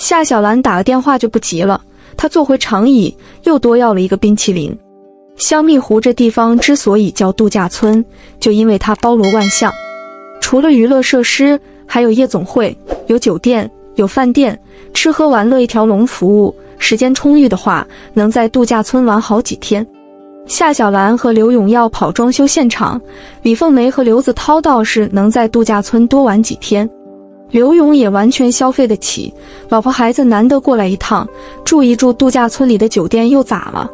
夏小兰打了电话就不急了，她坐回长椅，又多要了一个冰淇淋。香蜜湖这地方之所以叫度假村，就因为它包罗万象，除了娱乐设施，还有夜总会，有酒店，有饭店，吃喝玩乐一条龙服务。时间充裕的话，能在度假村玩好几天。夏小兰和刘勇要跑装修现场，李凤梅和刘子涛倒是能在度假村多玩几天。刘勇也完全消费得起，老婆孩子难得过来一趟，住一住度假村里的酒店又咋了？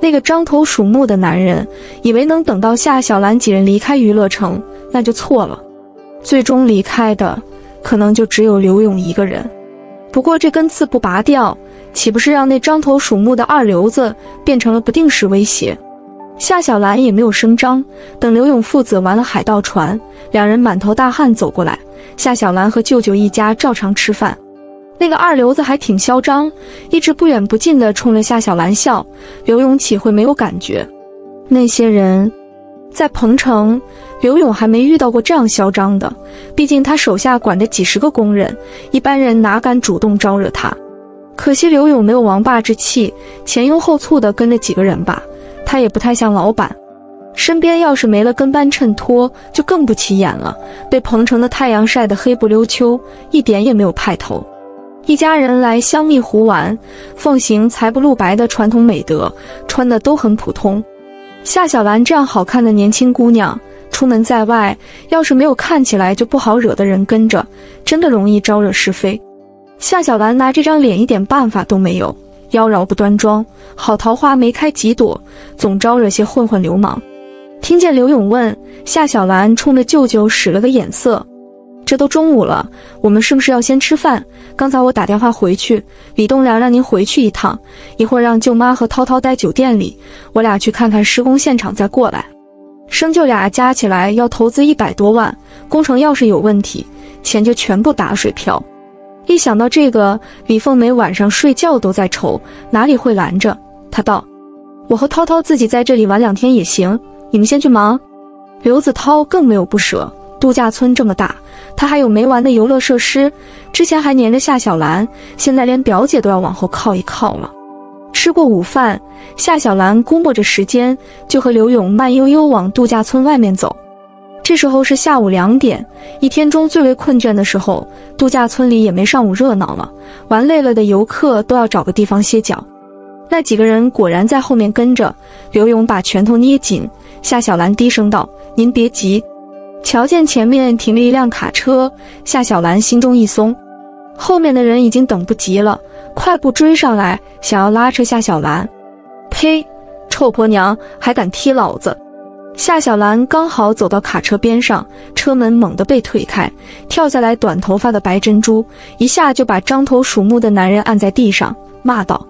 那个獐头鼠目的男人以为能等到夏小兰几人离开娱乐城，那就错了。最终离开的可能就只有刘勇一个人。不过这根刺不拔掉，岂不是让那獐头鼠目的二流子变成了不定时威胁？夏小兰也没有声张。等刘勇父子玩了海盗船，两人满头大汗走过来，夏小兰和舅舅一家照常吃饭。那个二流子还挺嚣张，一直不远不近的冲着夏小兰笑。刘勇岂会没有感觉？那些人，在彭城，刘勇还没遇到过这样嚣张的。毕竟他手下管着几十个工人，一般人哪敢主动招惹他？可惜刘勇没有王霸之气，前拥后簇的跟着几个人吧，他也不太像老板。身边要是没了跟班衬托，就更不起眼了。被彭城的太阳晒得黑不溜秋，一点也没有派头。一家人来香蜜湖玩，奉行财不露白的传统美德，穿的都很普通。夏小兰这样好看的年轻姑娘，出门在外，要是没有看起来就不好惹的人跟着，真的容易招惹是非。夏小兰拿这张脸一点办法都没有，妖娆不端庄，好桃花没开几朵，总招惹些混混流氓。听见刘勇问，夏小兰冲着舅舅使了个眼色。这都中午了，我们是不是要先吃饭？刚才我打电话回去，李栋梁让您回去一趟，一会儿让舅妈和涛涛待酒店里，我俩去看看施工现场再过来。生舅俩加起来要投资一百多万，工程要是有问题，钱就全部打水漂。一想到这个，李凤梅晚上睡觉都在愁，哪里会拦着？她道：“我和涛涛自己在这里玩两天也行，你们先去忙。”刘子涛更没有不舍，度假村这么大。他还有没完的游乐设施，之前还黏着夏小兰，现在连表姐都要往后靠一靠了。吃过午饭，夏小兰估摸着时间，就和刘勇慢悠悠往度假村外面走。这时候是下午两点，一天中最为困倦的时候，度假村里也没上午热闹了。玩累了的游客都要找个地方歇脚。那几个人果然在后面跟着。刘勇把拳头捏紧，夏小兰低声道：“您别急。”瞧见前面停了一辆卡车，夏小兰心中一松，后面的人已经等不及了，快步追上来，想要拉扯夏小兰。呸！臭婆娘还敢踢老子！夏小兰刚好走到卡车边上，车门猛地被推开，跳下来短头发的白珍珠，一下就把獐头鼠目的男人按在地上，骂道：“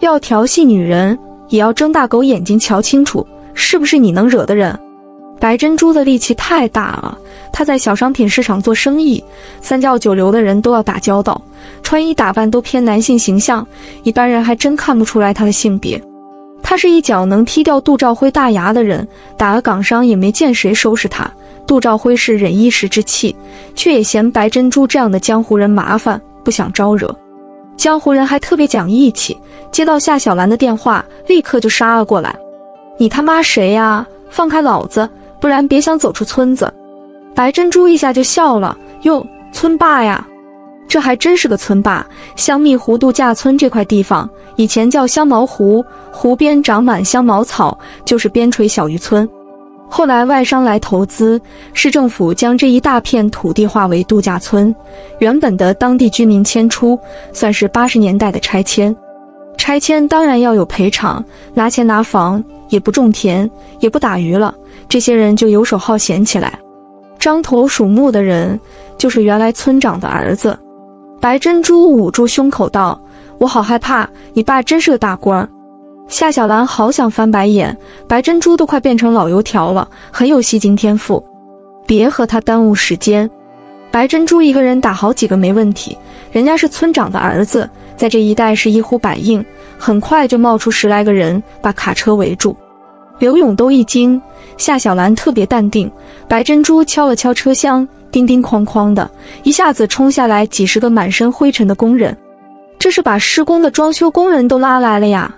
要调戏女人，也要睁大狗眼睛瞧清楚，是不是你能惹的人？”白珍珠的力气太大了，她在小商品市场做生意，三教九流的人都要打交道，穿衣打扮都偏男性形象，一般人还真看不出来她的性别。他是一脚能踢掉杜兆辉大牙的人，打了港商也没见谁收拾他。杜兆辉是忍一时之气，却也嫌白珍珠这样的江湖人麻烦，不想招惹。江湖人还特别讲义气，接到夏小兰的电话，立刻就杀了过来。你他妈谁呀？放开老子！不然别想走出村子。白珍珠一下就笑了，哟，村霸呀，这还真是个村霸。香蜜湖度假村这块地方以前叫香茅湖，湖边长满香茅草，就是边陲小渔村。后来外商来投资，市政府将这一大片土地划为度假村，原本的当地居民迁出，算是八十年代的拆迁。拆迁当然要有赔偿，拿钱拿房，也不种田，也不打鱼了。这些人就游手好闲起来。獐头鼠目的人就是原来村长的儿子。白珍珠捂住胸口道：“我好害怕，你爸真是个大官儿。”夏小兰好想翻白眼，白珍珠都快变成老油条了，很有戏精天赋。别和他耽误时间。白珍珠一个人打好几个没问题，人家是村长的儿子，在这一带是一呼百应。很快就冒出十来个人，把卡车围住。刘勇都一惊。夏小兰特别淡定，白珍珠敲了敲车厢，叮叮哐哐的，一下子冲下来几十个满身灰尘的工人。这是把施工的装修工人都拉来了呀！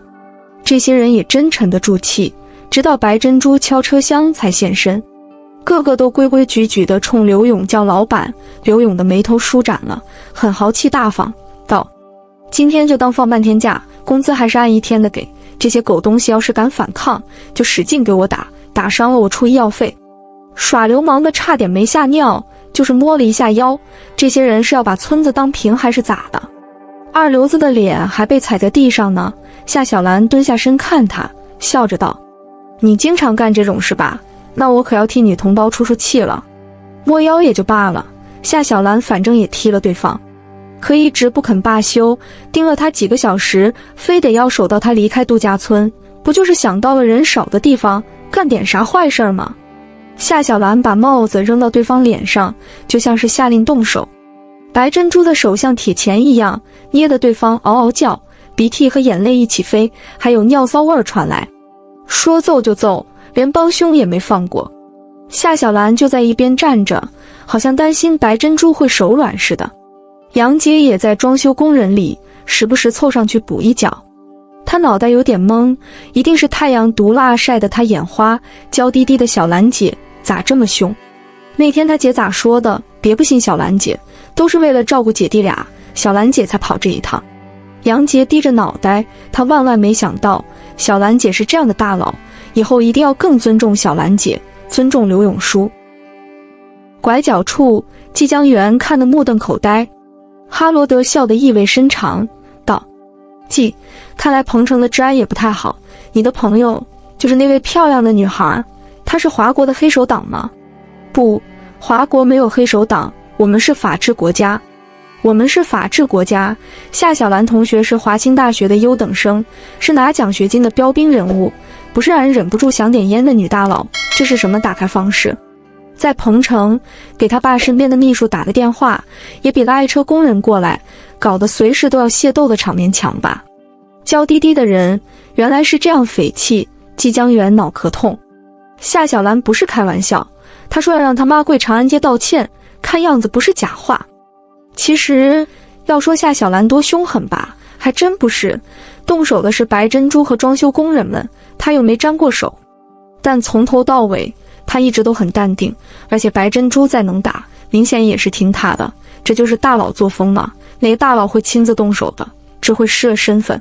这些人也真沉得住气，直到白珍珠敲车厢才现身，个个都规规矩矩的冲刘勇叫老板。刘勇的眉头舒展了，很豪气大方，道：“今天就当放半天假，工资还是按一天的给。这些狗东西要是敢反抗，就使劲给我打，打伤了我出医药费。”耍流氓的差点没吓尿，就是摸了一下腰。这些人是要把村子当平还是咋的？二流子的脸还被踩在地上呢。夏小兰蹲下身看他，笑着道：“你经常干这种事吧？那我可要替女同胞出出气了。摸腰也就罢了，夏小兰反正也踢了对方，可一直不肯罢休，盯了他几个小时，非得要守到他离开度假村，不就是想到了人少的地方干点啥坏事吗？”夏小兰把帽子扔到对方脸上，就像是下令动手。白珍珠的手像铁钳一样，捏得对方嗷嗷叫。鼻涕和眼泪一起飞，还有尿骚味儿传来。说揍就揍，连帮凶也没放过。夏小兰就在一边站着，好像担心白珍珠会手软似的。杨杰也在装修工人里，时不时凑上去补一脚。他脑袋有点懵，一定是太阳毒辣晒得他眼花。娇滴滴的小兰姐咋这么凶？那天他姐咋说的？别不信小兰姐，都是为了照顾姐弟俩，小兰姐才跑这一趟。杨杰低着脑袋，他万万没想到小兰姐是这样的大佬，以后一定要更尊重小兰姐，尊重刘永叔。拐角处，季江源看得目瞪口呆，哈罗德笑得意味深长，道：“季，看来彭城的治安也不太好。你的朋友就是那位漂亮的女孩，她是华国的黑手党吗？不，华国没有黑手党，我们是法治国家。”我们是法治国家。夏小兰同学是华清大学的优等生，是拿奖学金的标兵人物，不是让人忍不住想点烟的女大佬。这是什么打开方式？在彭城给他爸身边的秘书打个电话，也比拉一车工人过来，搞得随时都要械斗的场面强吧？娇滴滴的人原来是这样匪气。季江元脑壳痛。夏小兰不是开玩笑，他说要让他妈跪长安街道歉，看样子不是假话。其实，要说夏小兰多凶狠吧，还真不是。动手的是白珍珠和装修工人们，他又没沾过手。但从头到尾，他一直都很淡定。而且白珍珠再能打，明显也是听他的。这就是大佬作风嘛。哪个大佬会亲自动手的？只会失了身份。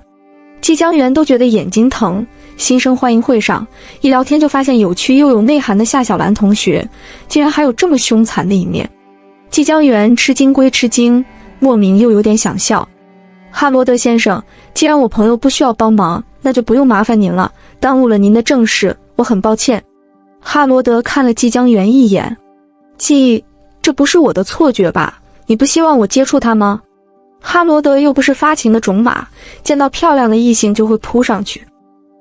季江源都觉得眼睛疼。新生欢迎会上，一聊天就发现有趣又有内涵的夏小兰同学，竟然还有这么凶残的一面。季江源吃惊归吃惊，莫名又有点想笑。哈罗德先生，既然我朋友不需要帮忙，那就不用麻烦您了，耽误了您的正事，我很抱歉。哈罗德看了季江元一眼，季，这不是我的错觉吧？你不希望我接触他吗？哈罗德又不是发情的种马，见到漂亮的异性就会扑上去。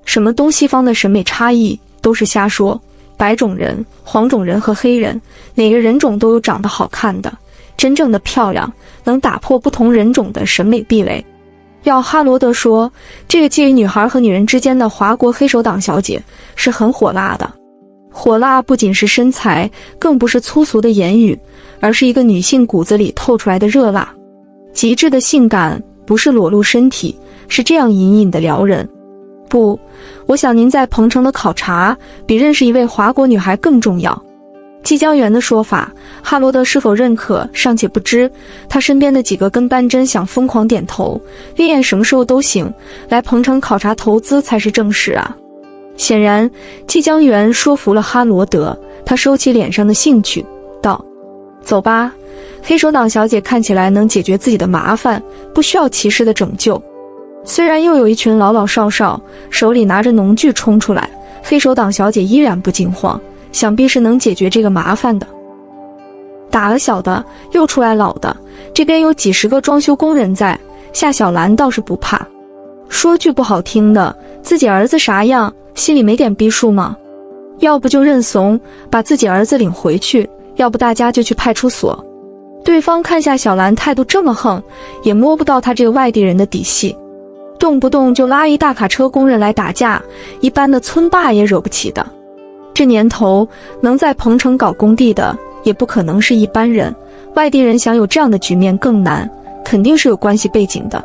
什么东西方的审美差异都是瞎说。白种人、黄种人和黑人，哪个人种都有长得好看的。真正的漂亮能打破不同人种的审美壁垒。要哈罗德说，这个介于女孩和女人之间的华国黑手党小姐是很火辣的。火辣不仅是身材，更不是粗俗的言语，而是一个女性骨子里透出来的热辣。极致的性感不是裸露身体，是这样隐隐的撩人。不。我想您在彭城的考察比认识一位华国女孩更重要。季江源的说法，哈罗德是否认可尚且不知。他身边的几个跟班真想疯狂点头，烈焰什么时候都行，来彭城考察投资才是正事啊。显然，季江元说服了哈罗德，他收起脸上的兴趣，道：“走吧，黑手党小姐看起来能解决自己的麻烦，不需要骑士的拯救。”虽然又有一群老老少少手里拿着农具冲出来，黑手党小姐依然不惊慌，想必是能解决这个麻烦的。打了小的，又出来老的，这边有几十个装修工人在，夏小兰倒是不怕。说句不好听的，自己儿子啥样，心里没点逼数吗？要不就认怂，把自己儿子领回去；要不大家就去派出所。对方看下小兰态度这么横，也摸不到他这个外地人的底细。动不动就拉一大卡车工人来打架，一般的村霸也惹不起的。这年头能在彭城搞工地的，也不可能是一般人。外地人想有这样的局面更难，肯定是有关系背景的。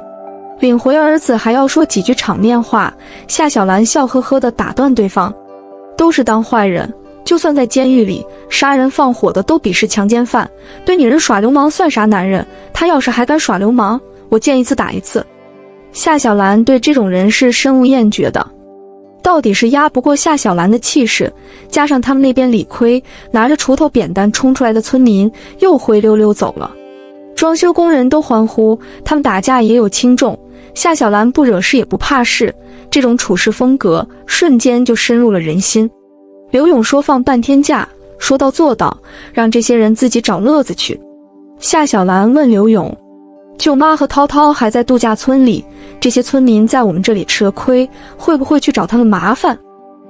领回儿子还要说几句场面话。夏小兰笑呵呵地打断对方：“都是当坏人，就算在监狱里杀人放火的都鄙视强奸犯，对女人耍流氓算啥男人？他要是还敢耍流氓，我见一次打一次。”夏小兰对这种人是深恶厌绝的。到底是压不过夏小兰的气势，加上他们那边理亏拿着锄头扁担冲出来的村民又灰溜溜走了，装修工人都欢呼，他们打架也有轻重。夏小兰不惹事也不怕事，这种处事风格瞬间就深入了人心。刘勇说放半天假，说到做到，让这些人自己找乐子去。夏小兰问刘勇。舅妈和涛涛还在度假村里，这些村民在我们这里吃了亏，会不会去找他们麻烦？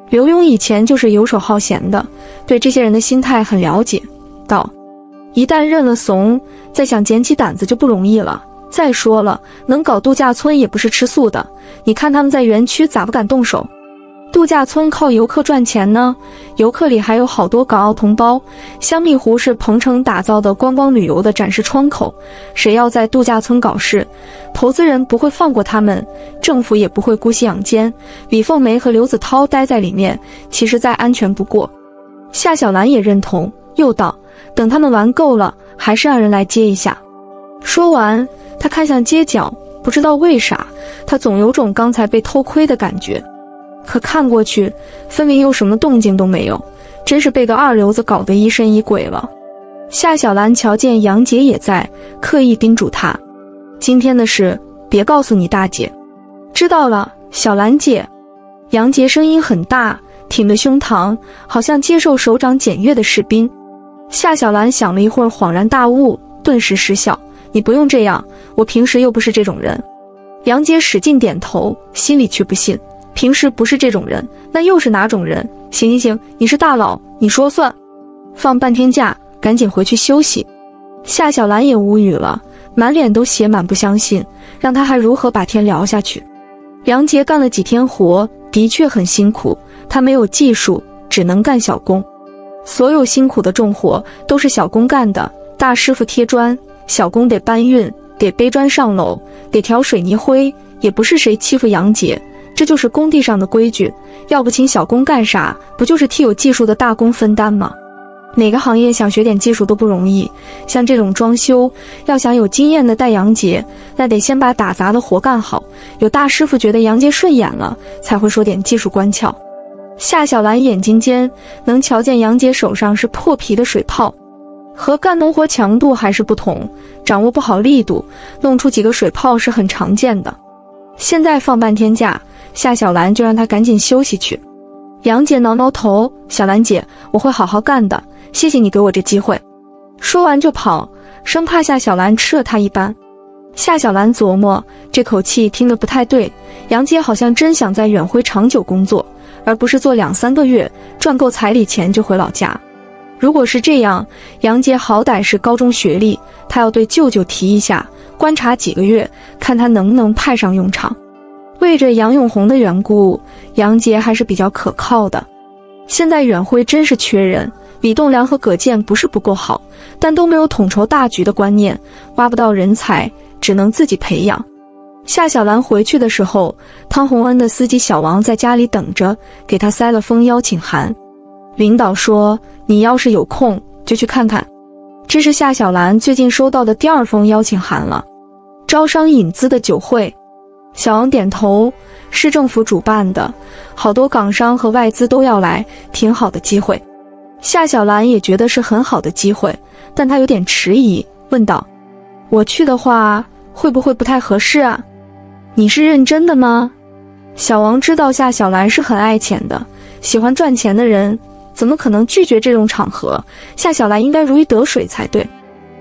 刘勇以前就是游手好闲的，对这些人的心态很了解，道：“一旦认了怂，再想捡起胆子就不容易了。再说了，能搞度假村也不是吃素的，你看他们在园区咋不敢动手？”度假村靠游客赚钱呢，游客里还有好多港澳同胞。香蜜湖是鹏城打造的观光旅游的展示窗口，谁要在度假村搞事，投资人不会放过他们，政府也不会姑息养奸。李凤梅和刘子涛待在里面，其实再安全不过。夏小兰也认同，又道：“等他们玩够了，还是让人来接一下。”说完，他看向街角，不知道为啥，他总有种刚才被偷窥的感觉。可看过去，分明又什么动静都没有，真是被个二流子搞得疑神疑鬼了。夏小兰瞧见杨杰也在，刻意叮嘱他：“今天的事别告诉你大姐。”知道了，小兰姐。杨杰声音很大，挺着胸膛，好像接受首长检阅的士兵。夏小兰想了一会儿，恍然大悟，顿时失笑：“你不用这样，我平时又不是这种人。”杨杰使劲点头，心里却不信。平时不是这种人，那又是哪种人？行行行，你是大佬，你说算。放半天假，赶紧回去休息。夏小兰也无语了，满脸都写满不相信，让他还如何把天聊下去？杨杰干了几天活，的确很辛苦，他没有技术，只能干小工。所有辛苦的重活都是小工干的，大师傅贴砖，小工得搬运，得背砖上楼，得调水泥灰，也不是谁欺负杨杰。这就是工地上的规矩，要不请小工干啥？不就是替有技术的大工分担吗？哪个行业想学点技术都不容易，像这种装修，要想有经验的带杨杰，那得先把打杂的活干好。有大师傅觉得杨杰顺眼了，才会说点技术关窍。夏小兰眼睛尖能瞧见杨杰手上是破皮的水泡，和干农活强度还是不同，掌握不好力度，弄出几个水泡是很常见的。现在放半天假。夏小兰就让他赶紧休息去。杨姐挠挠头：“小兰姐，我会好好干的，谢谢你给我这机会。”说完就跑，生怕夏小兰吃了他一般。夏小兰琢磨，这口气听得不太对。杨姐好像真想在远辉长久工作，而不是做两三个月，赚够彩礼钱就回老家。如果是这样，杨杰好歹是高中学历，他要对舅舅提一下，观察几个月，看他能不能派上用场。为着杨永红的缘故，杨杰还是比较可靠的。现在远辉真是缺人，李栋梁和葛健不是不够好，但都没有统筹大局的观念，挖不到人才，只能自己培养。夏小兰回去的时候，汤洪恩的司机小王在家里等着，给他塞了封邀请函。领导说：“你要是有空就去看看。”这是夏小兰最近收到的第二封邀请函了，招商引资的酒会。小王点头，市政府主办的，好多港商和外资都要来，挺好的机会。夏小兰也觉得是很好的机会，但她有点迟疑，问道：“我去的话，会不会不太合适啊？你是认真的吗？”小王知道夏小兰是很爱钱的，喜欢赚钱的人，怎么可能拒绝这种场合？夏小兰应该如鱼得水才对。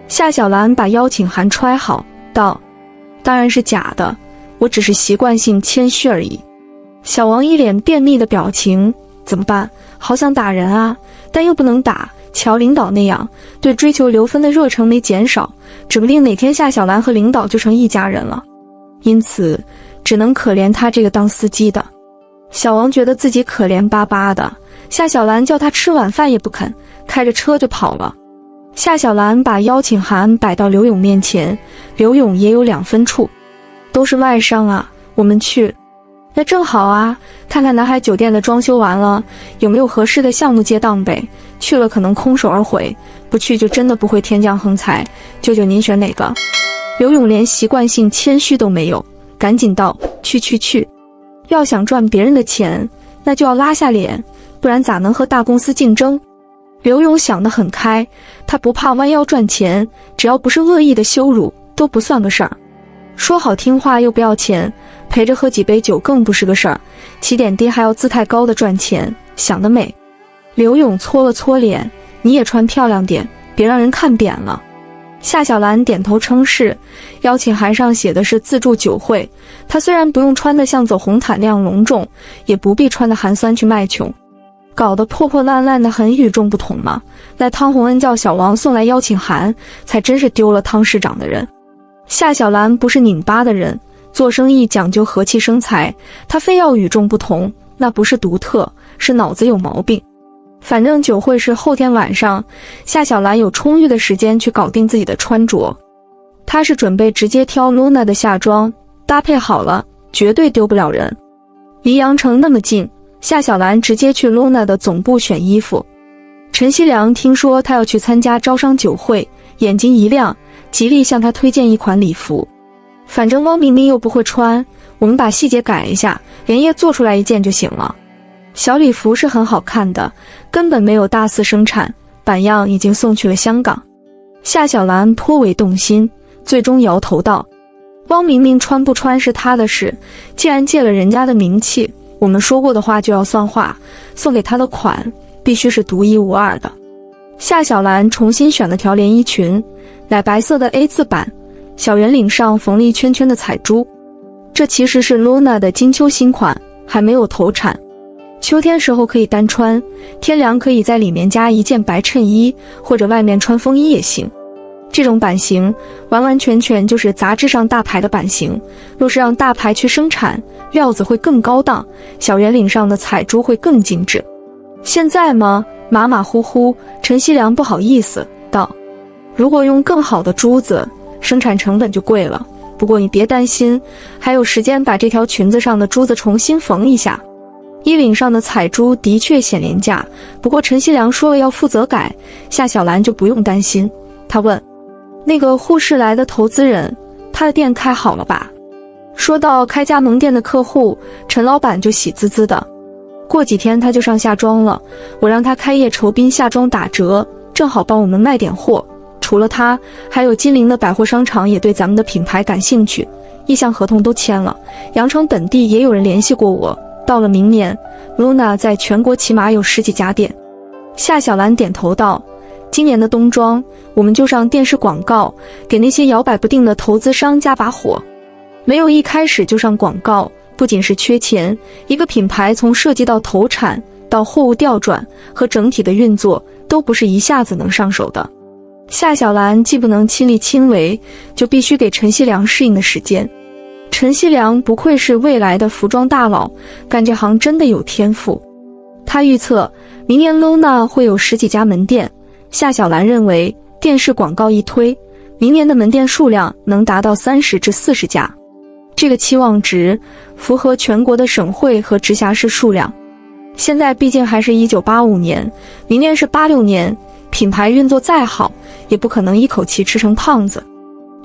夏小兰把邀请函揣好，道：“当然是假的。”我只是习惯性谦虚而已。小王一脸便秘的表情，怎么办？好想打人啊，但又不能打。瞧领导那样，对追求刘芬的热忱没减少，指不定哪天夏小兰和领导就成一家人了。因此，只能可怜他这个当司机的。小王觉得自己可怜巴巴的。夏小兰叫他吃晚饭也不肯，开着车就跑了。夏小兰把邀请函摆到刘勇面前，刘勇也有两分处。都是外商啊，我们去。那正好啊，看看南海酒店的装修完了，有没有合适的项目接档呗。去了可能空手而回，不去就真的不会天降横财。舅舅您选哪个？刘勇连习惯性谦虚都没有，赶紧道：去去去！要想赚别人的钱，那就要拉下脸，不然咋能和大公司竞争？刘勇想得很开，他不怕弯腰赚钱，只要不是恶意的羞辱，都不算个事儿。说好听话又不要钱，陪着喝几杯酒更不是个事儿。起点低还要姿态高的赚钱，想得美！刘勇搓了搓脸，你也穿漂亮点，别让人看扁了。夏小兰点头称是，邀请函上写的是自助酒会。她虽然不用穿得像走红毯那样隆重，也不必穿得寒酸去卖穷，搞得破破烂烂的很与众不同嘛。那汤洪恩叫小王送来邀请函，才真是丢了汤市长的人。夏小兰不是拧巴的人，做生意讲究和气生财，她非要与众不同，那不是独特，是脑子有毛病。反正酒会是后天晚上，夏小兰有充裕的时间去搞定自己的穿着。她是准备直接挑 Luna 的夏装，搭配好了，绝对丢不了人。离阳城那么近，夏小兰直接去 Luna 的总部选衣服。陈锡良听说她要去参加招商酒会，眼睛一亮。极力向她推荐一款礼服，反正汪明明又不会穿，我们把细节改一下，连夜做出来一件就行了。小礼服是很好看的，根本没有大肆生产，版样已经送去了香港。夏小兰颇为动心，最终摇头道：“汪明明穿不穿是他的事，既然借了人家的名气，我们说过的话就要算话，送给他的款必须是独一无二的。”夏小兰重新选了条连衣裙。奶白色的 A 字版，小圆领上缝了一圈圈的彩珠。这其实是 Luna 的金秋新款，还没有投产。秋天时候可以单穿，天凉可以在里面加一件白衬衣，或者外面穿风衣也行。这种版型完完全全就是杂志上大牌的版型。若是让大牌去生产，料子会更高档，小圆领上的彩珠会更精致。现在吗？马马虎虎。陈锡良不好意思道。如果用更好的珠子，生产成本就贵了。不过你别担心，还有时间把这条裙子上的珠子重新缝一下。衣领上的彩珠的确显廉价，不过陈锡良说了要负责改，夏小兰就不用担心。他问：“那个沪市来的投资人，他的店开好了吧？”说到开加盟店的客户，陈老板就喜滋滋的。过几天他就上夏装了，我让他开业酬宾夏装打折，正好帮我们卖点货。除了他，还有金陵的百货商场也对咱们的品牌感兴趣，意向合同都签了。阳城本地也有人联系过我。到了明年，Luna 在全国起码有十几家店。夏小兰点头道：“今年的冬装，我们就上电视广告，给那些摇摆不定的投资商加把火。没有一开始就上广告，不仅是缺钱，一个品牌从设计到投产，到货物调转和整体的运作，都不是一下子能上手的。”夏小兰既不能亲力亲为，就必须给陈锡良适应的时间。陈锡良不愧是未来的服装大佬，干这行真的有天赋。他预测明年 Luna 会有十几家门店。夏小兰认为，电视广告一推，明年的门店数量能达到三十至四十家。这个期望值符合全国的省会和直辖市数量。现在毕竟还是一九八五年，明年是八六年。品牌运作再好，也不可能一口气吃成胖子。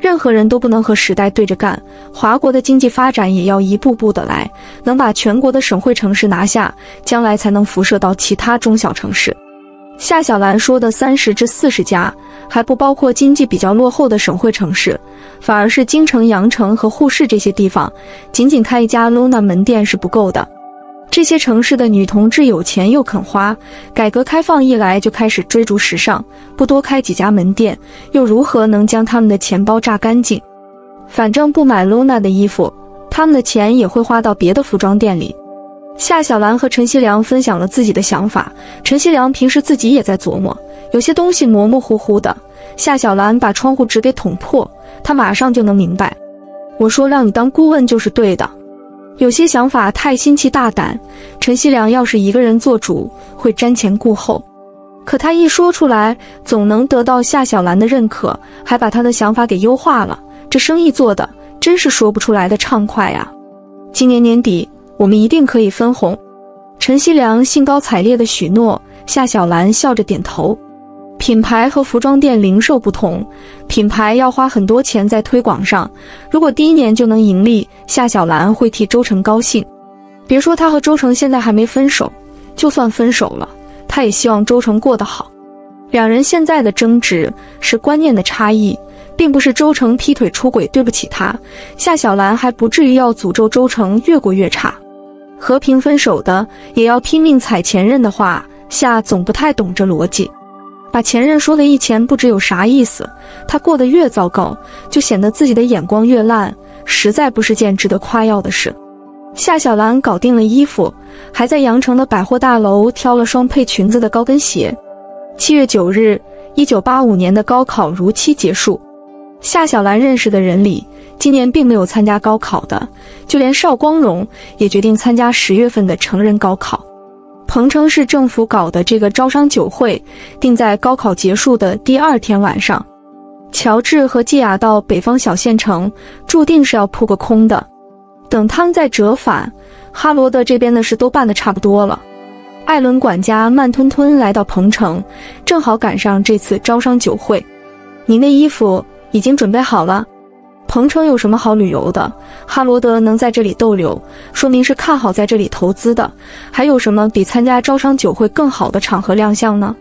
任何人都不能和时代对着干。华国的经济发展也要一步步的来，能把全国的省会城市拿下，将来才能辐射到其他中小城市。夏小兰说的三十至四十家，还不包括经济比较落后的省会城市，反而是京城、阳城和沪市这些地方，仅仅开一家 Luna 门店是不够的。这些城市的女同志有钱又肯花，改革开放一来就开始追逐时尚，不多开几家门店，又如何能将他们的钱包榨干净？反正不买 Luna 的衣服，他们的钱也会花到别的服装店里。夏小兰和陈锡良分享了自己的想法，陈锡良平时自己也在琢磨，有些东西模模糊糊的。夏小兰把窗户纸给捅破，他马上就能明白。我说让你当顾问就是对的。有些想法太新奇大胆，陈锡良要是一个人做主，会瞻前顾后。可他一说出来，总能得到夏小兰的认可，还把他的想法给优化了。这生意做的真是说不出来的畅快呀！今年年底我们一定可以分红。陈锡良兴高采烈地许诺，夏小兰笑着点头。品牌和服装店零售不同，品牌要花很多钱在推广上。如果第一年就能盈利，夏小兰会替周成高兴。别说他和周成现在还没分手，就算分手了，他也希望周成过得好。两人现在的争执是观念的差异，并不是周成劈腿出轨对不起他。夏小兰还不至于要诅咒周成越过越差。和平分手的也要拼命踩前任的话，夏总不太懂这逻辑。把前任说的一钱不值有啥意思？他过得越糟糕，就显得自己的眼光越烂，实在不是件值得夸耀的事。夏小兰搞定了衣服，还在羊城的百货大楼挑了双配裙子的高跟鞋。七月九日，一九八五年的高考如期结束。夏小兰认识的人里，今年并没有参加高考的，就连邵光荣也决定参加十月份的成人高考。彭城市政府搞的这个招商酒会定在高考结束的第二天晚上。乔治和季雅到北方小县城，注定是要扑个空的。等他们再折返，哈罗德这边的事都办得差不多了。艾伦管家慢吞吞来到彭城，正好赶上这次招商酒会。您的衣服已经准备好了。彭城有什么好旅游的？哈罗德能在这里逗留，说明是看好在这里投资的。还有什么比参加招商酒会更好的场合亮相呢？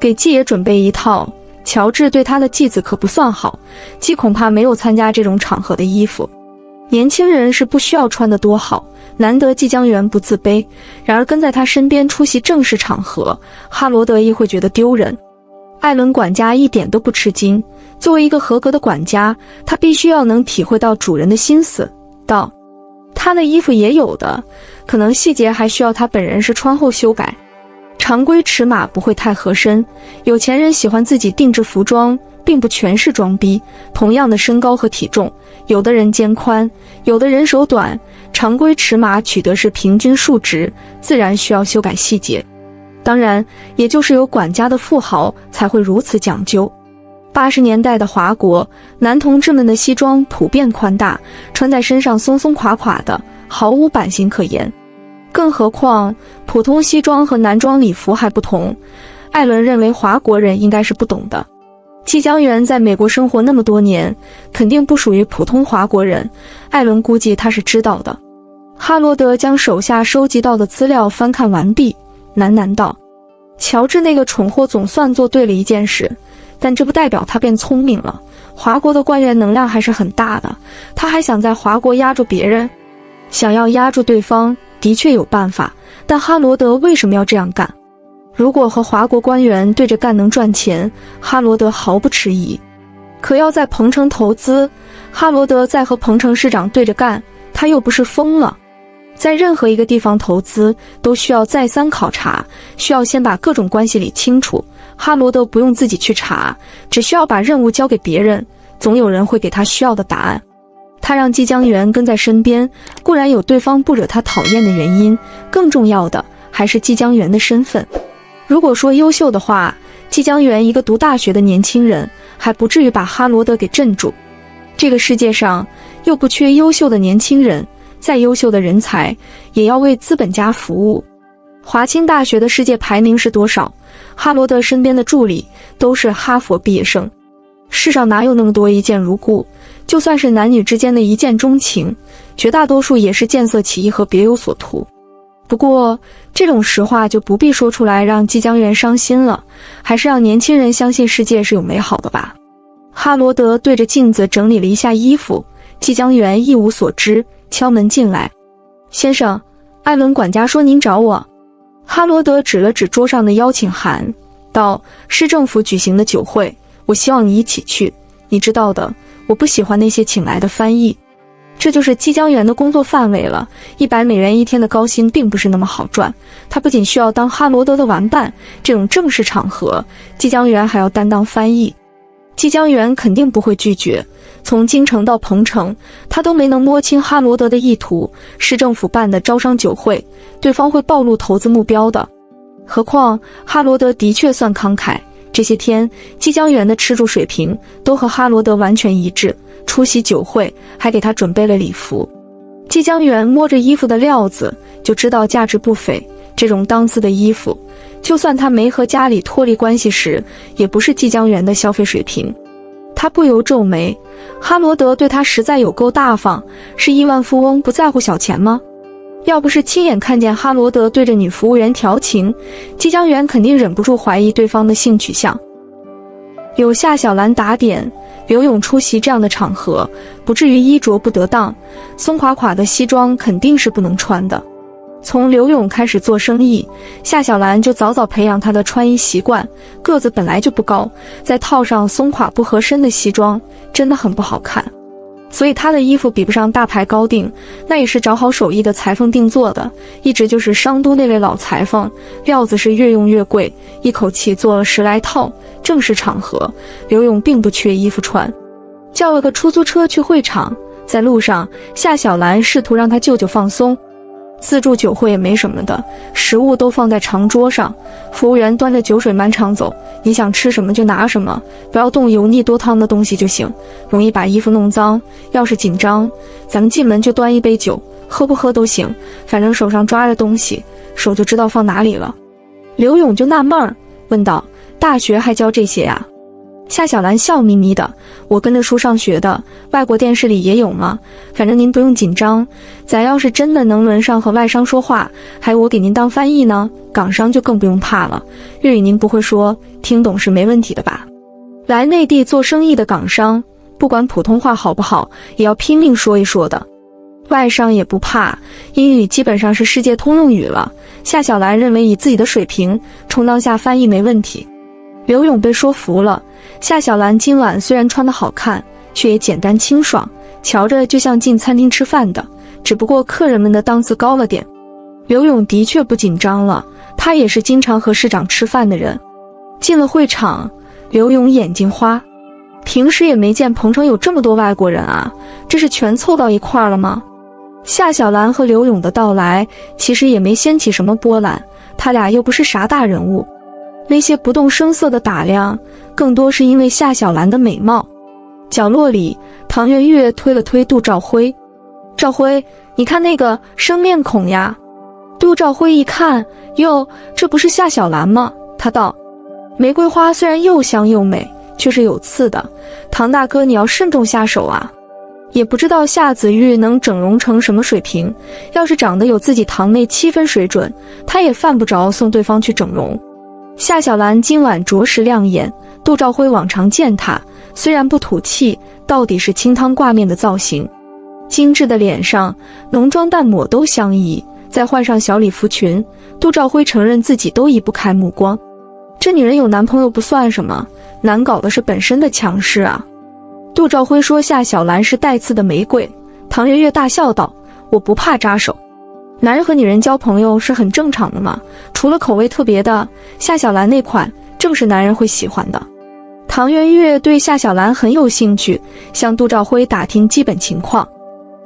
给季也准备一套。乔治对他的继子可不算好，季恐怕没有参加这种场合的衣服。年轻人是不需要穿得多好，难得季江源不自卑。然而跟在他身边出席正式场合，哈罗德亦会觉得丢人。艾伦管家一点都不吃惊。作为一个合格的管家，他必须要能体会到主人的心思。道：“他的衣服也有的，可能细节还需要他本人是穿后修改。常规尺码不会太合身。有钱人喜欢自己定制服装，并不全是装逼。同样的身高和体重，有的人肩宽，有的人手短。常规尺码取得是平均数值，自然需要修改细节。当然，也就是有管家的富豪才会如此讲究。”八十年代的华国男同志们的西装普遍宽大，穿在身上松松垮垮的，毫无版型可言。更何况普通西装和男装礼服还不同。艾伦认为华国人应该是不懂的。季江源在美国生活那么多年，肯定不属于普通华国人。艾伦估计他是知道的。哈罗德将手下收集到的资料翻看完毕，喃喃道：“乔治那个蠢货总算做对了一件事。”但这不代表他变聪明了。华国的官员能量还是很大的，他还想在华国压住别人，想要压住对方，的确有办法。但哈罗德为什么要这样干？如果和华国官员对着干能赚钱，哈罗德毫不迟疑。可要在彭城投资，哈罗德在和彭城市长对着干，他又不是疯了。在任何一个地方投资，都需要再三考察，需要先把各种关系理清楚。哈罗德不用自己去查，只需要把任务交给别人，总有人会给他需要的答案。他让季江源跟在身边，固然有对方不惹他讨厌的原因，更重要的还是季江源的身份。如果说优秀的话，季江源一个读大学的年轻人，还不至于把哈罗德给镇住。这个世界上又不缺优秀的年轻人，再优秀的人才也要为资本家服务。华清大学的世界排名是多少？哈罗德身边的助理都是哈佛毕业生，世上哪有那么多一见如故？就算是男女之间的一见钟情，绝大多数也是见色起意和别有所图。不过这种实话就不必说出来，让季江源伤心了。还是让年轻人相信世界是有美好的吧。哈罗德对着镜子整理了一下衣服，季江源一无所知，敲门进来：“先生，艾伦管家说您找我。”哈罗德指了指桌上的邀请函，道：“市政府举行的酒会，我希望你一起去。你知道的，我不喜欢那些请来的翻译。这就是季江源的工作范围了。一百美元一天的高薪并不是那么好赚。他不仅需要当哈罗德的玩伴，这种正式场合，季江源还要担当翻译。季江源肯定不会拒绝。”从京城到彭城，他都没能摸清哈罗德的意图。市政府办的招商酒会，对方会暴露投资目标的。何况哈罗德的确算慷慨，这些天，季江源的吃住水平都和哈罗德完全一致。出席酒会还给他准备了礼服。季江源摸着衣服的料子，就知道价值不菲。这种档次的衣服，就算他没和家里脱离关系时，也不是季江源的消费水平。他不由皱眉：哈罗德对他实在有够大方，是亿万富翁不在乎小钱吗？要不是亲眼看见哈罗德对着女服务员调情，季江源肯定忍不住怀疑对方的性取向。有夏小兰打点，刘勇出席这样的场合，不至于衣着不得当。松垮垮的西装肯定是不能穿的。从刘勇开始做生意，夏小兰就早早培养他的穿衣习惯。个子本来就不高，再套上松垮不合身的西装，真的很不好看。所以他的衣服比不上大牌高定，那也是找好手艺的裁缝定做的，一直就是商都那位老裁缝，料子是越用越贵，一口气做了十来套。正式场合，刘勇并不缺衣服穿，叫了个出租车去会场。在路上，夏小兰试图让他舅舅放松。自助酒会也没什么的，食物都放在长桌上，服务员端着酒水满场走，你想吃什么就拿什么，不要动油腻多汤的东西就行，容易把衣服弄脏。要是紧张，咱们进门就端一杯酒，喝不喝都行，反正手上抓着东西，手就知道放哪里了。刘勇就纳闷儿，问道：“大学还教这些呀？”夏小兰笑眯眯的：“我跟着书上学的，外国电视里也有吗？反正您不用紧张，咱要是真的能轮上和外商说话，还有我给您当翻译呢，港商就更不用怕了。粤语您不会说，听懂是没问题的吧？来内地做生意的港商，不管普通话好不好，也要拼命说一说的。外商也不怕，英语基本上是世界通用语了。夏小兰认为以自己的水平充当下翻译没问题。刘勇被说服了。”夏小兰今晚虽然穿得好看，却也简单清爽，瞧着就像进餐厅吃饭的。只不过客人们的档次高了点。刘勇的确不紧张了，他也是经常和市长吃饭的人。进了会场，刘勇眼睛花，平时也没见彭城有这么多外国人啊，这是全凑到一块了吗？夏小兰和刘勇的到来其实也没掀起什么波澜，他俩又不是啥大人物。那些不动声色的打量，更多是因为夏小兰的美貌。角落里，唐月月推了推杜兆辉：“兆辉，你看那个生面孔呀。”杜兆辉一看，哟，这不是夏小兰吗？他道：“玫瑰花虽然又香又美，却是有刺的。唐大哥，你要慎重下手啊！也不知道夏子玉能整容成什么水平。要是长得有自己堂妹七分水准，他也犯不着送对方去整容。”夏小兰今晚着实亮眼。杜兆辉往常见她，虽然不土气，到底是清汤挂面的造型。精致的脸上，浓妆淡抹都相宜，再换上小礼服裙，杜兆辉承认自己都移不开目光。这女人有男朋友不算什么，难搞的是本身的强势啊。杜兆辉说：“夏小兰是带刺的玫瑰。”唐月月大笑道：“我不怕扎手。”男人和女人交朋友是很正常的嘛，除了口味特别的，夏小兰那款正是男人会喜欢的。唐媛媛对夏小兰很有兴趣，向杜兆辉打听基本情况。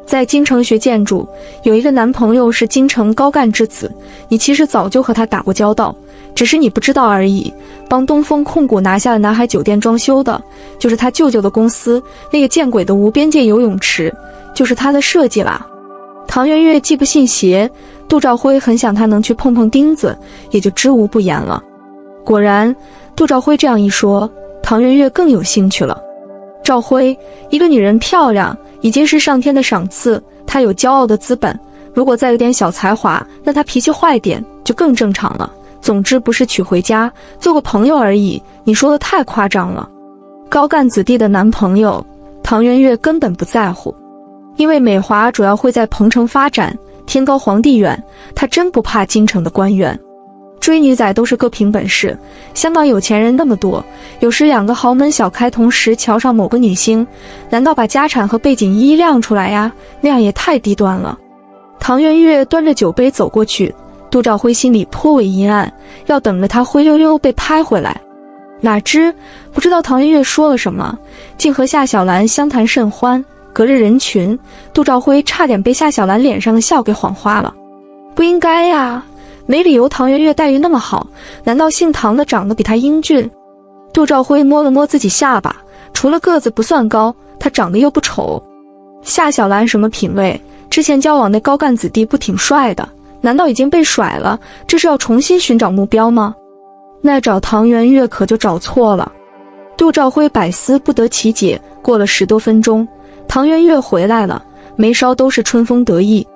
在京城学建筑，有一个男朋友是京城高干之子，你其实早就和他打过交道，只是你不知道而已。帮东风控股拿下了南海酒店装修的，就是他舅舅的公司。那个见鬼的无边界游泳池，就是他的设计啦。唐媛媛既不信邪，杜兆辉很想她能去碰碰钉子，也就知无不言了。果然，杜兆辉这样一说，唐媛媛更有兴趣了。赵辉，一个女人漂亮已经是上天的赏赐，她有骄傲的资本。如果再有点小才华，那她脾气坏点就更正常了。总之，不是娶回家，做个朋友而已。你说的太夸张了。高干子弟的男朋友，唐媛媛根本不在乎。因为美华主要会在鹏城发展，天高皇帝远，他真不怕京城的官员。追女仔都是各凭本事，香港有钱人那么多，有时两个豪门小开同时瞧上某个女星，难道把家产和背景一一亮出来呀？那样也太低端了。唐媛媛端着酒杯走过去，杜兆辉心里颇为阴暗，要等着他灰溜溜被拍回来。哪知不知道唐媛媛说了什么，竟和夏小兰相谈甚欢。隔着人群，杜兆辉差点被夏小兰脸上的笑给晃花了。不应该呀，没理由唐媛媛待遇那么好，难道姓唐的长得比他英俊？杜兆辉摸了摸自己下巴，除了个子不算高，他长得又不丑。夏小兰什么品味？之前交往那高干子弟不挺帅的？难道已经被甩了？这是要重新寻找目标吗？那找唐元月可就找错了。杜兆辉百思不得其解。过了十多分钟，唐元月回来了，眉梢都是春风得意。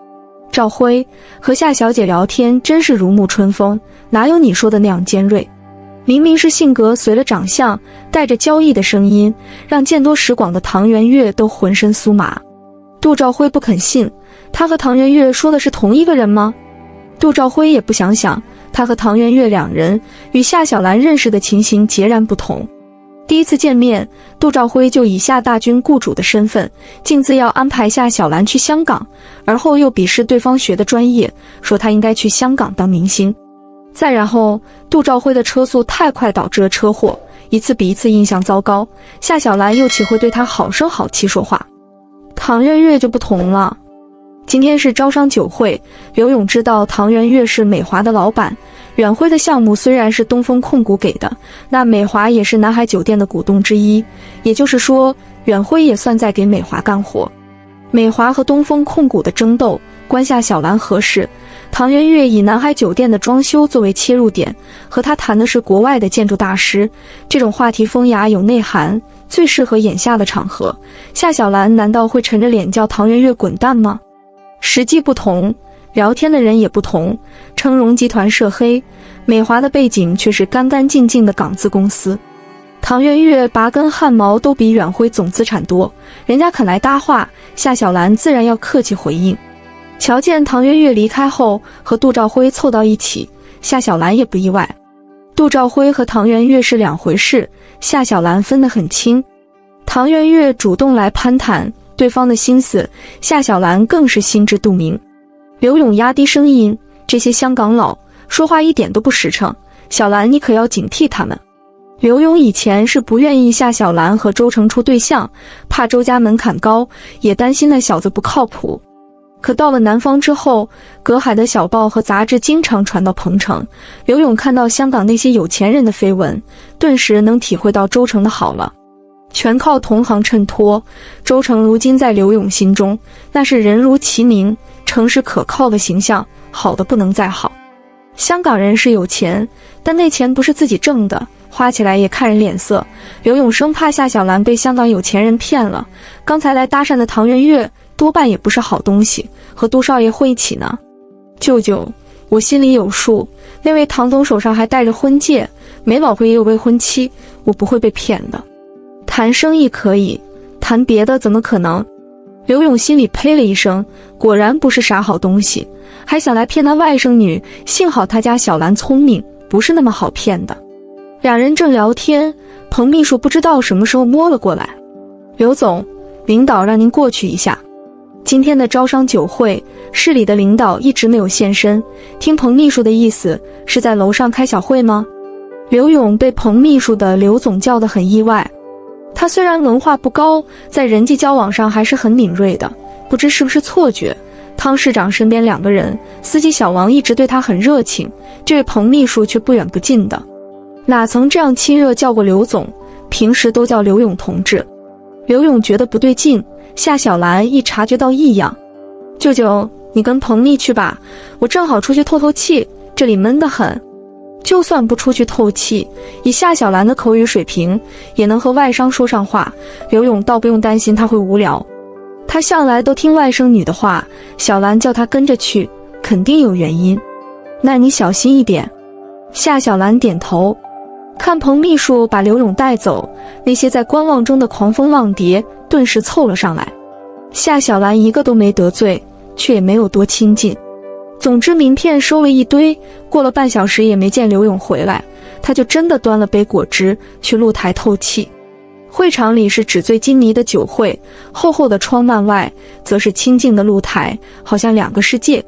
赵辉和夏小姐聊天真是如沐春风，哪有你说的那样尖锐？明明是性格随了长相，带着娇异的声音，让见多识广的唐元月都浑身酥麻。杜兆辉不肯信，他和唐元月说的是同一个人吗？杜兆辉也不想想，他和唐元月两人与夏小兰认识的情形截然不同。第一次见面，杜兆辉就以夏大军雇主的身份，径自要安排夏小兰去香港，而后又鄙视对方学的专业，说他应该去香港当明星。再然后，杜兆辉的车速太快，导致了车祸，一次比一次印象糟糕。夏小兰又岂会对他好声好气说话？唐月月就不同了。今天是招商酒会，刘勇知道唐元月是美华的老板。远辉的项目虽然是东风控股给的，那美华也是南海酒店的股东之一，也就是说，远辉也算在给美华干活。美华和东风控股的争斗，关夏小兰何事？唐元月以南海酒店的装修作为切入点，和他谈的是国外的建筑大师，这种话题风雅有内涵，最适合眼下的场合。夏小兰难道会沉着脸叫唐元月滚蛋吗？实际不同，聊天的人也不同。称荣集团涉黑，美华的背景却是干干净净的港资公司。唐元月拔根汗毛都比远辉总资产多，人家肯来搭话，夏小兰自然要客气回应。瞧见唐元月离开后和杜兆辉凑到一起，夏小兰也不意外。杜兆辉和唐元月是两回事，夏小兰分得很清。唐元月主动来攀谈对方的心思，夏小兰更是心知肚明。刘勇压低声音：“这些香港佬说话一点都不实诚，小兰你可要警惕他们。”刘勇以前是不愿意夏小兰和周成处对象，怕周家门槛高，也担心那小子不靠谱。可到了南方之后，隔海的小报和杂志经常传到彭城。刘勇看到香港那些有钱人的绯闻，顿时能体会到周成的好了。全靠同行衬托，周成如今在刘勇心中那是人如其名、诚实可靠的形象，好的不能再好。香港人是有钱，但那钱不是自己挣的，花起来也看人脸色。刘勇生怕夏小兰被香港有钱人骗了。刚才来搭讪的唐元月。多半也不是好东西，和杜少爷混一起呢。舅舅，我心里有数。那位唐总手上还戴着婚戒，没老婆也有未婚妻，我不会被骗的。谈生意可以，谈别的怎么可能？刘勇心里呸了一声，果然不是啥好东西，还想来骗他外甥女。幸好他家小兰聪明，不是那么好骗的。两人正聊天，彭秘书不知道什么时候摸了过来。刘总，领导让您过去一下。今天的招商酒会，市里的领导一直没有现身。听彭秘书的意思，是在楼上开小会吗？刘勇被彭秘书的刘总叫得很意外。他虽然文化不高，在人际交往上还是很敏锐的。不知是不是错觉，汤市长身边两个人，司机小王一直对他很热情，这位彭秘书却不远不近的，哪曾这样亲热叫过刘总？平时都叫刘勇同志。刘勇觉得不对劲。夏小兰一察觉到异样，舅舅，你跟彭丽去吧，我正好出去透透气，这里闷得很。就算不出去透气，以夏小兰的口语水平，也能和外商说上话。刘勇倒不用担心他会无聊，他向来都听外甥女的话。小兰叫他跟着去，肯定有原因。那你小心一点。夏小兰点头。看彭秘书把刘勇带走，那些在观望中的狂风浪蝶顿时凑了上来。夏小兰一个都没得罪，却也没有多亲近。总之，名片收了一堆，过了半小时也没见刘勇回来，他就真的端了杯果汁去露台透气。会场里是纸醉金迷的酒会，厚厚的窗幔外则是清静的露台，好像两个世界。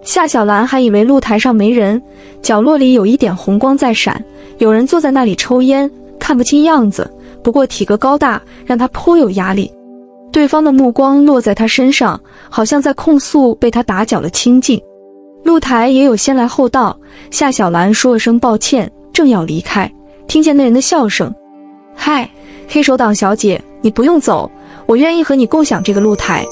夏小兰还以为露台上没人，角落里有一点红光在闪，有人坐在那里抽烟，看不清样子，不过体格高大，让她颇有压力。对方的目光落在她身上，好像在控诉被他打搅了清静。露台也有先来后到，夏小兰说了声抱歉，正要离开，听见那人的笑声：“嗨，黑手党小姐，你不用走，我愿意和你共享这个露台。